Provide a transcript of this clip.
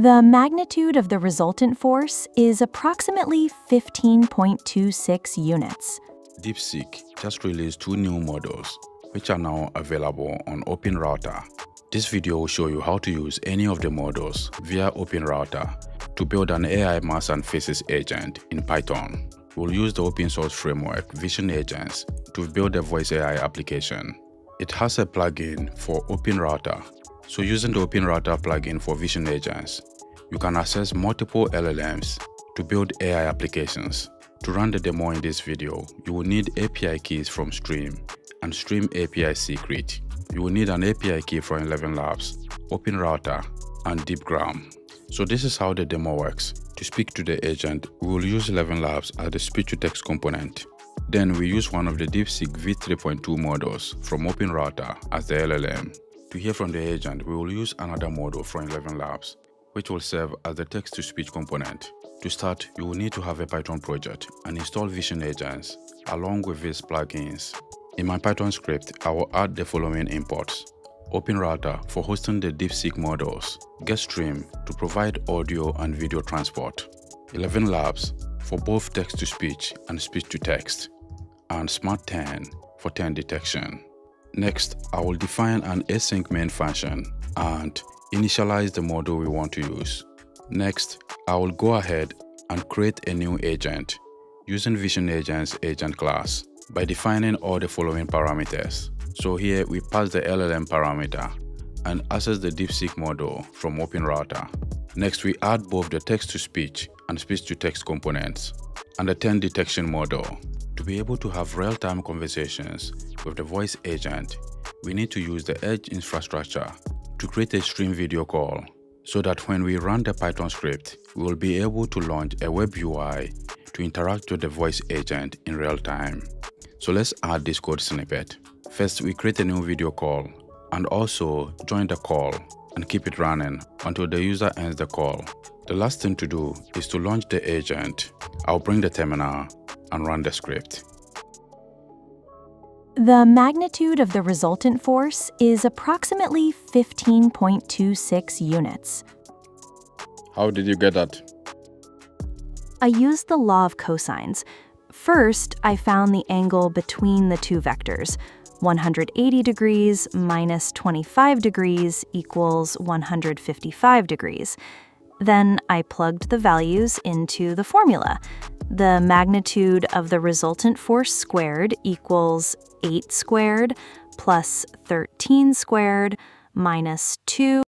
The magnitude of the resultant force is approximately 15.26 units. DeepSeek just released two new models, which are now available on OpenRouter. This video will show you how to use any of the models via OpenRouter to build an AI maths and physics agent in Python. We'll use the open source framework Vision Agents to build a voice AI application. It has a plugin for OpenRouter so using the OpenRouter plugin for Vision Agents, you can access multiple LLMs to build AI applications. To run the demo in this video, you will need API keys from Stream and Stream API Secret. You will need an API key from ElevenLabs, OpenRouter, and DeepGram. So this is how the demo works. To speak to the agent, we will use ElevenLabs as the speech-to-text component. Then we use one of the DeepSeek v3.2 models from OpenRouter as the LLM. To hear from the agent, we will use another model from ElevenLabs, which will serve as the text-to-speech component. To start, you will need to have a Python project and install Vision Agents along with these plugins. In my Python script, I will add the following imports. OpenRouter for hosting the DeepSeek models, GetStream to provide audio and video transport, ElevenLabs for both text-to-speech and speech-to-text, and Smart Turn for turn detection. Next, I will define an async main function and initialize the model we want to use. Next, I will go ahead and create a new agent using Vision Agent's agent class by defining all the following parameters. So here we pass the LLM parameter and access the DeepSeek model from OpenRouter. Next, we add both the text-to-speech and speech-to-text components and the turn detection model to be able to have real-time conversations with the voice agent, we need to use the Edge infrastructure to create a stream video call so that when we run the Python script, we will be able to launch a web UI to interact with the voice agent in real time. So let's add this code snippet. First, we create a new video call and also join the call and keep it running until the user ends the call. The last thing to do is to launch the agent. I'll bring the terminal and run the script. The magnitude of the resultant force is approximately 15.26 units. How did you get that? I used the law of cosines. First, I found the angle between the two vectors. 180 degrees minus 25 degrees equals 155 degrees. Then I plugged the values into the formula. The magnitude of the resultant force squared equals 8 squared plus 13 squared minus 2